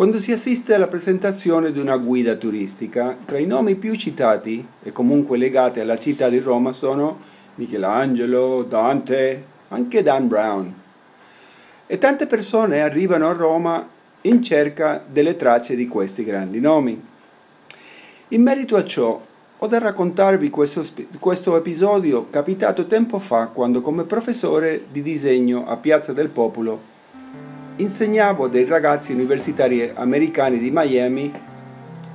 Quando si assiste alla presentazione di una guida turistica, tra i nomi più citati e comunque legati alla città di Roma sono Michelangelo, Dante, anche Dan Brown. E tante persone arrivano a Roma in cerca delle tracce di questi grandi nomi. In merito a ciò, ho da raccontarvi questo, questo, episodio capitato tempo fa quando come professore di disegno a Piazza del Popolo insegnavo dei ragazzi universitari americani di Miami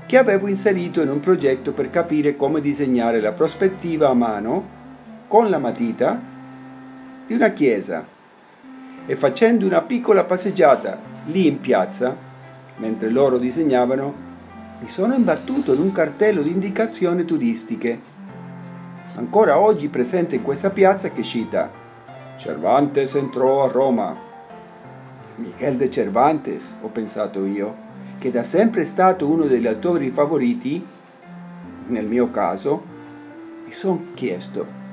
che avevo inserito in un progetto per capire come disegnare la prospettiva a mano con la matita di una chiesa. E facendo una piccola passeggiata lì in piazza, mentre loro disegnavano, mi sono imbattuto in un cartello di indicazioni turistiche, ancora oggi presente in questa piazza che cita Cervantes entrò a Roma Miguel de Cervantes, ho pensato io, che da sempre è stato uno degli autori favoriti, nel mio caso, mi sono chiesto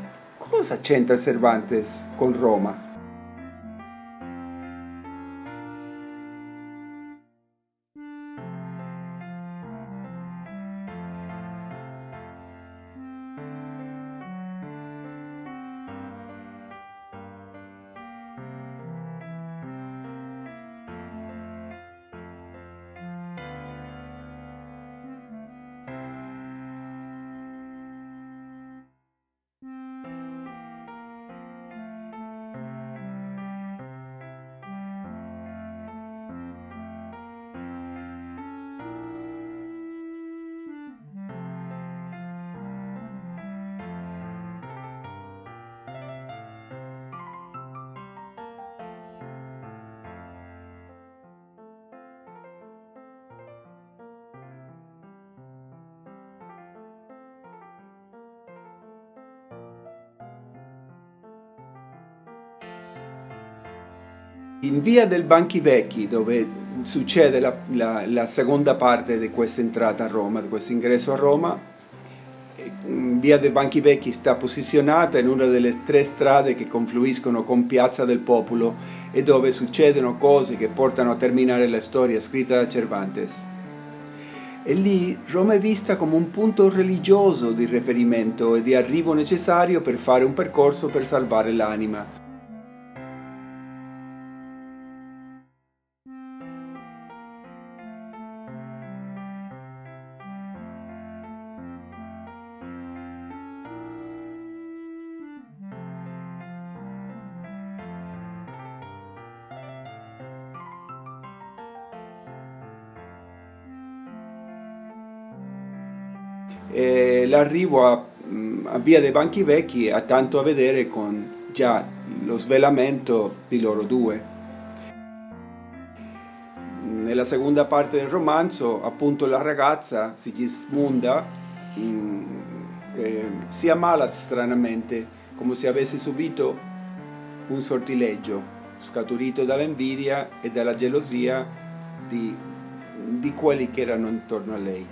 cosa c'entra Cervantes con Roma? In via del Banchi Vecchi, dove succede la, la, la seconda parte di questa entrata a Roma, di questo ingresso a Roma, via dei Banchi Vecchi sta posizionata in una delle tre strade che confluiscono con Piazza del Popolo e dove succedono cose che portano a terminare la storia scritta da Cervantes. E lì Roma è vista come un punto religioso di riferimento e di arrivo necessario per fare un percorso per salvare l'anima e l'arrivo a, mm, a, Via dei Banchi Vecchi ha tanto a vedere con già lo svelamento di loro due. Nella seconda parte del romanzo, appunto, la ragazza Sigismunda mm, eh, si ammala stranamente, come se avesse subito un sortileggio scaturito dall'invidia e dalla gelosia di, di quelli che erano intorno a lei.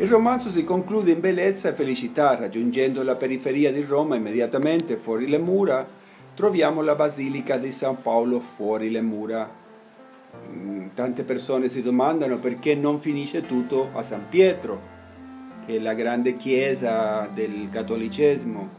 Il romanzo si conclude in bellezza e felicità, raggiungendo la periferia di Roma immediatamente fuori le mura, troviamo la Basilica di San Paolo fuori le mura. Mm, tante persone si domandano perché non finisce tutto a San Pietro, che è la grande chiesa del cattolicesimo.